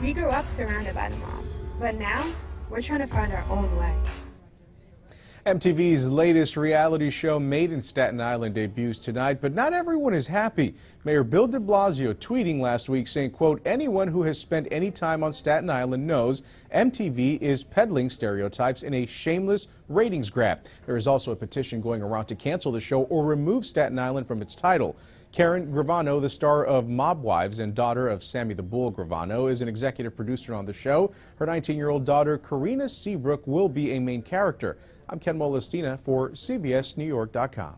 We grew up surrounded by the mob, but now we're trying to find our own way. MTV's latest reality show Made in Staten Island debuts tonight, but not everyone is happy. Mayor Bill de Blasio tweeting last week saying, quote, anyone who has spent any time on Staten Island knows MTV is peddling stereotypes in a shameless ratings grab. There is also a petition going around to cancel the show or remove Staten Island from its title. Karen Gravano, the star of Mob Wives and daughter of Sammy the Bull Gravano, is an executive producer on the show. Her 19-year-old daughter, Karina Seabrook, will be a main character. I'm Ken Molestina for CBSNewYork.com.